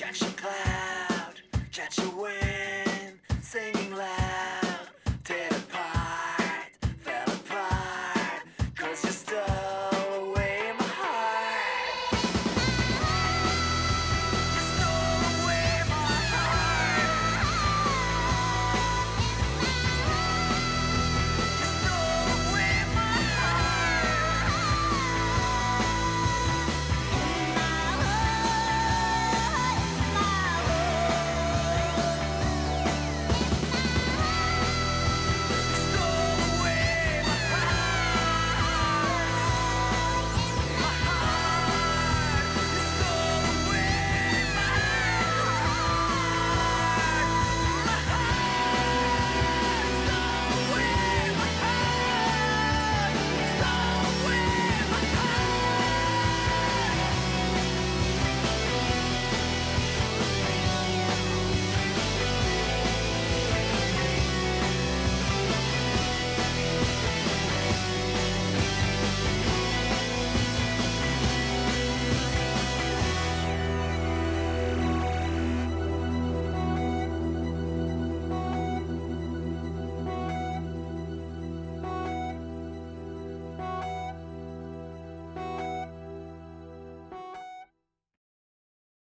rejection.